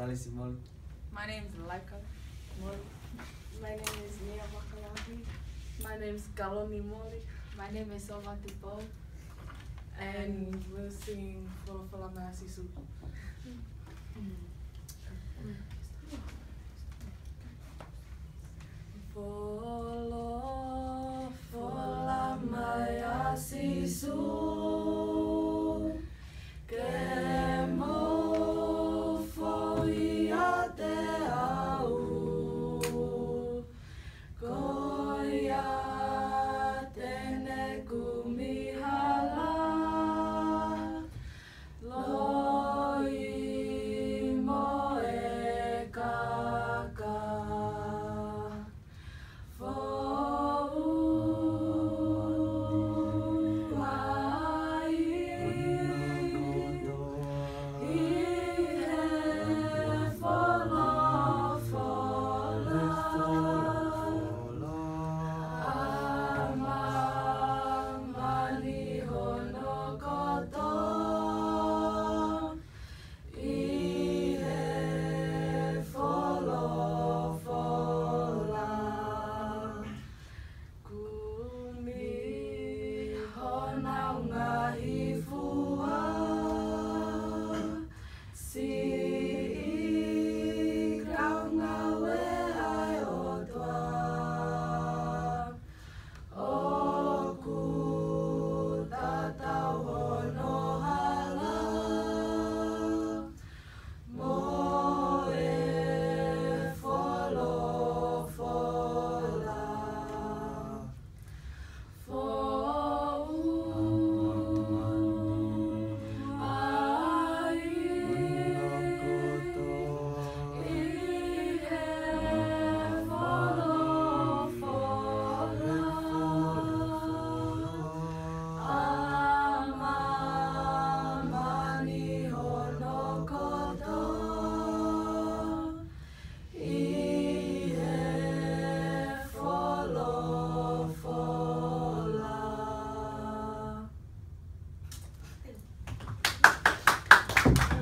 Alice Mol. My name is Laika Moli. My name is Nia Makalahi. My name is Galoni Moli. My name is Sovati Bo. And we're singing Fola Fola Mahasisu. Fola Fola Mahasisu. Que fola.